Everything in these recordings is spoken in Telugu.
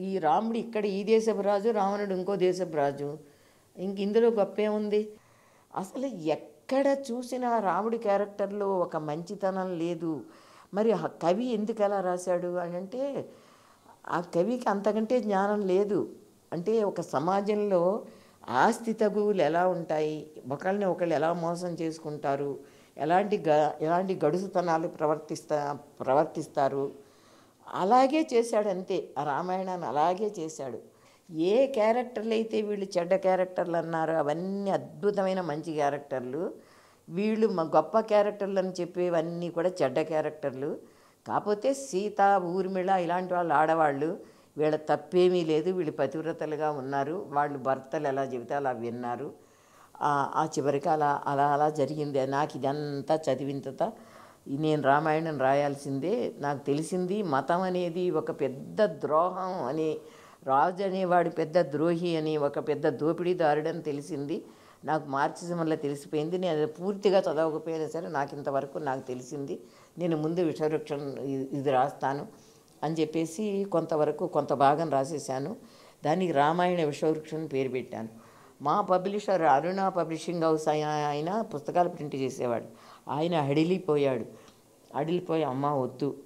ఈ రాముడు ఇక్కడ ఈ దేశపు రాజు రావణుడు ఇంకో దేశపు రాజు. ఇంక ఇందులో గొప్పే ఉంది అసలు ఎక్కడ చూసినా రాముడి క్యారెక్టర్లో ఒక మంచితనం లేదు. మరి ఆ కవి ఎందుకు అలా రాశాడు అని అంటే ఆ కవికి అంతకంటే జ్ఞానం లేదు. అంటే ఒక సమాజంలో ఆస్తి తగువులు ఎలా ఉంటాయి? ఒకళ్ళని ఒకళ్ళు ఎలా మోసం చేసుకుంటారు? ఎలాంటి గ ఎలాంటి గడుసుతనాలు ప్రవర్తిస్తా ప్రవర్తిస్తారు? అలాగే చేశాడు అంతే. ఆ రామాయణాన్ని అలాగే చేశాడు. ఏ క్యారెక్టర్లు అయితే వీళ్ళు చెడ్డ క్యారెక్టర్లు అన్నారో అవన్నీ అద్భుతమైన మంచి క్యారెక్టర్లు. వీళ్ళు మా గొప్ప క్యారెక్టర్లు అని చెప్పేవన్నీ కూడా చెడ్డ క్యారెక్టర్లు. కాకపోతే సీత ఊర్మిళ ఇలాంటి వాళ్ళు ఆడవాళ్ళు. వీళ్ళ తప్పేమీ లేదు. వీళ్ళు పతివ్రతలుగా ఉన్నారు. వాళ్ళు భర్తలు ఎలా చెబితే అలా విన్నారు. ఆ- చివరికి అలా అలా అలా జరిగింది. నాకు ఇదంతా చదివింతత. నేను రామాయణం రాయాల్సిందే. నాకు తెలిసింది మతం అనేది ఒక పెద్ద ద్రోహం అని రాజు అనేవాడు పెద్ద ద్రోహి అని ఒక పెద్ద దోపిడీదారుడని తెలిసింది. నాకు మార్క్సిజం వల్ల తెలిసిపోయింది. నేను అది పూర్తిగా చదవకపోయినా సరే నాకు ఇంతవరకు నాకు తెలిసింది. నేను ముందు విషవృక్షం ఇది రాస్తాను అని చెప్పేసి కొంతవరకు కొంత భాగం రాసేసాను దానికి రామాయణ విషవృక్షం పేరు పెట్టాను. మా పబ్లిషర్ అరుణ పబ్లిషింగ్ హౌస్ ఆయన ఆయన పుస్తకాలు ప్రింట్ చేసేవాడు. ఆయన అడిలిపోయాడు. అడిలిపోయి అమ్మ వద్దు.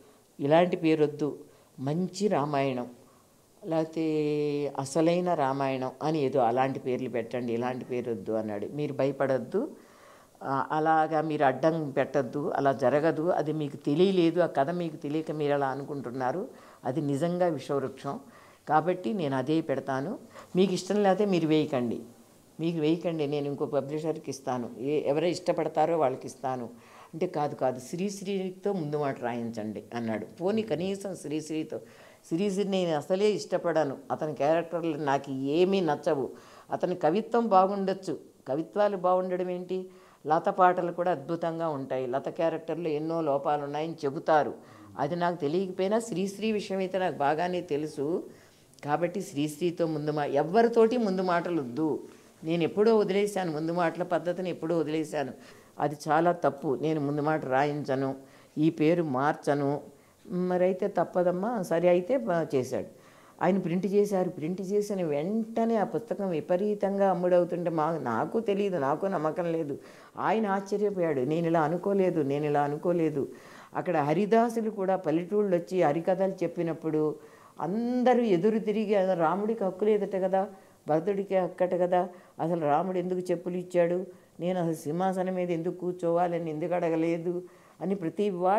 ఇలాంటి పేరు వద్దు మంచి రామాయణం. లేకపోతే అసలైన రామాయణం అని ఏదో అలాంటి పేర్లు పెట్టండి. ఇలాంటి పేరు వద్దు అన్నాడు. మీరు భయపడద్దు. అలాగా మీరు అడ్డం పెట్టద్దు. అలా జరగదు. అది మీకు తెలియలేదు. ఆ కథ మీకు తెలియక మీరు అలా అనుకుంటున్నారు. అది నిజంగా విషవృక్షం. కాబట్టి నేను అదే పెడతాను. మీకు ఇష్టం లేకపోతే మీరు వేయకండి. మీకు వేయకండి నేను ఇంకో పబ్లిషర్కి ఇస్తాను. ఏ ఎవరై ఇష్టపడతారో వాళ్ళకి ఇస్తాను. అంటే కాదు కాదు శ్రీశ్రీతో ముందు మాట రాయించండి అన్నాడు. పోనీ కనీసం శ్రీశ్రీతో శ్రీశ్రీ నేను అసలే ఇష్టపడను. అతని క్యారెక్టర్లు నాకు ఏమీ నచ్చవు. అతని కవిత్వం బాగుండొచ్చు. కవిత్వాలు బాగుండడం ఏంటి? లత పాటలు కూడా అద్భుతంగా ఉంటాయి. లత క్యారెక్టర్లో ఎన్నో లోపాలు ఉన్నాయని చెబుతారు. అది నాకు తెలియకపోయినా శ్రీశ్రీ విషయం అయితే నాకు బాగానే తెలుసు. కాబట్టి శ్రీశ్రీతో ముందు మా ఎవరితోటి ముందు మాటలు వద్దు నేను ఎప్పుడో వదిలేశాను ముందు మాటల పద్ధతిని ఎప్పుడో వదిలేశాను. అది చాలా తప్పు. నేను ముందు మాట రాయించను ఈ పేరు మార్చను. మరైతే తప్పదమ్మా సరే అయితే చేశాడు. ఆయన ప్రింట్ చేశారు. ప్రింట్ చేసిన వెంటనే ఆ పుస్తకం విపరీతంగా అమ్ముడవుతుంటే మా నాకు తెలియదు నాకు నమ్మకం లేదు. ఆయన ఆశ్చర్యపోయాడు. నేను ఇలా అనుకోలేదు నేను ఇలా అనుకోలేదు. అక్కడ హరిదాసులు కూడా పల్లెటూళ్ళు వచ్చి హరికథలు చెప్పినప్పుడు అందరూ ఎదురు తిరిగి రాముడికి హక్కు లేదట కదా భరతుడికి హక్కట కదా. అసలు రాముడు ఎందుకు చెప్పులు ఇచ్చాడు? నేను అసలు సింహాసనం మీద ఎందుకు కూర్చోవాలని ఎందుకు అడగలేదు? అని ప్రతి వా